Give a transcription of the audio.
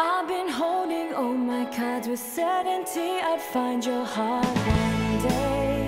I've been holding all my cards with certainty. I'd find your heart one day.